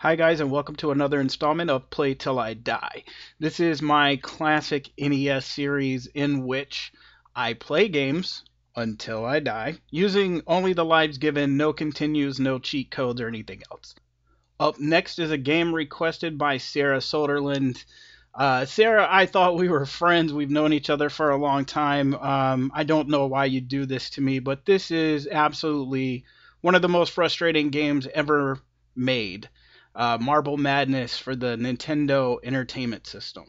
Hi guys and welcome to another installment of Play Till I Die. This is my classic NES series in which I play games until I die, using only the lives given, no continues, no cheat codes or anything else. Up next is a game requested by Sarah Soderlund. Uh, Sarah, I thought we were friends. We've known each other for a long time. Um, I don't know why you do this to me, but this is absolutely one of the most frustrating games ever made uh, Marble Madness for the Nintendo Entertainment System.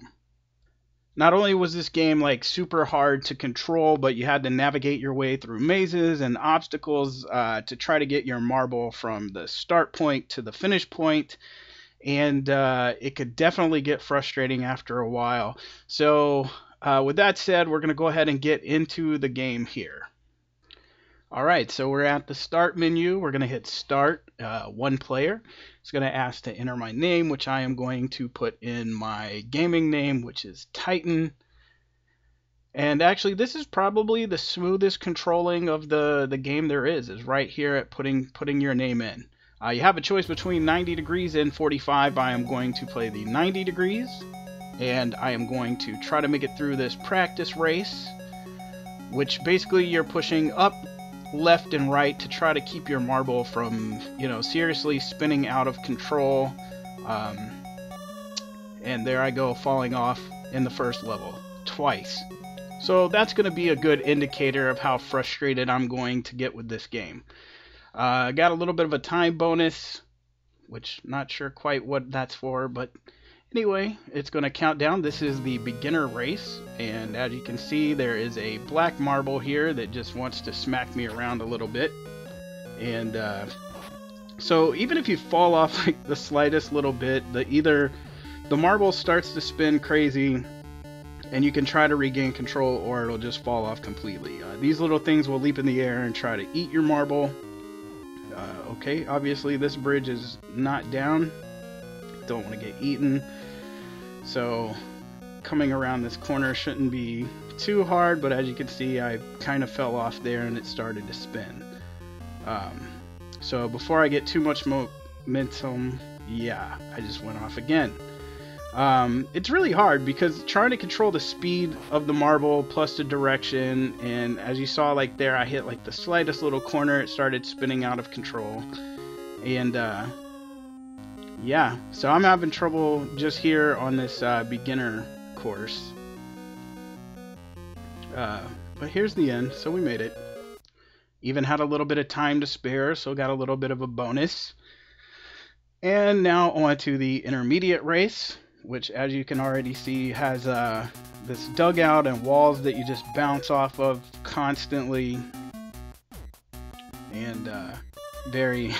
Not only was this game like super hard to control, but you had to navigate your way through mazes and obstacles uh, to try to get your marble from the start point to the finish point, and uh, it could definitely get frustrating after a while. So, uh, with that said, we're going to go ahead and get into the game here. All right, so we're at the start menu. We're going to hit start, uh, one player. It's going to ask to enter my name, which I am going to put in my gaming name, which is Titan. And actually, this is probably the smoothest controlling of the, the game there is, is right here at putting, putting your name in. Uh, you have a choice between 90 degrees and 45. I am going to play the 90 degrees, and I am going to try to make it through this practice race, which basically you're pushing up left and right to try to keep your marble from, you know, seriously spinning out of control. Um, and there I go, falling off in the first level twice. So that's going to be a good indicator of how frustrated I'm going to get with this game. Uh, I got a little bit of a time bonus, which not sure quite what that's for, but Anyway, it's going to count down. This is the beginner race, and as you can see, there is a black marble here that just wants to smack me around a little bit. And uh, so even if you fall off like the slightest little bit, the either the marble starts to spin crazy, and you can try to regain control, or it'll just fall off completely. Uh, these little things will leap in the air and try to eat your marble. Uh, okay, obviously this bridge is not down. Don't want to get eaten. So coming around this corner shouldn't be too hard, but as you can see, I kind of fell off there and it started to spin. Um, so before I get too much momentum, yeah, I just went off again. Um, it's really hard because trying to control the speed of the marble plus the direction, and as you saw like there, I hit like the slightest little corner, it started spinning out of control. And uh, yeah, so I'm having trouble just here on this uh, beginner course. Uh, but here's the end, so we made it. Even had a little bit of time to spare, so got a little bit of a bonus. And now on to the intermediate race, which as you can already see has uh, this dugout and walls that you just bounce off of constantly. And uh, very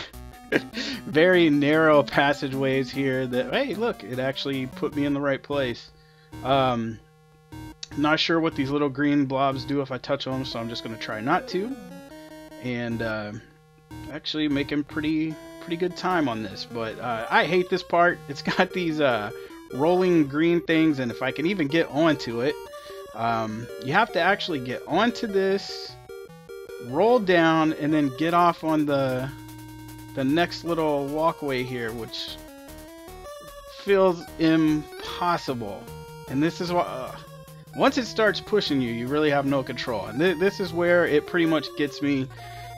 very narrow passageways here that, hey, look, it actually put me in the right place. Um, not sure what these little green blobs do if I touch them, so I'm just going to try not to. And uh, actually making pretty pretty good time on this, but uh, I hate this part. It's got these uh, rolling green things, and if I can even get onto it, um, you have to actually get onto this, roll down, and then get off on the the next little walkway here, which feels impossible. And this is what. Uh, once it starts pushing you, you really have no control. And th this is where it pretty much gets me.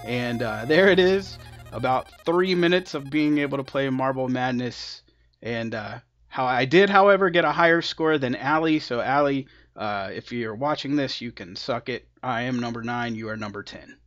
And uh, there it is. About three minutes of being able to play Marble Madness. And uh, how I did, however, get a higher score than Allie. So, Allie, uh, if you're watching this, you can suck it. I am number nine. You are number 10.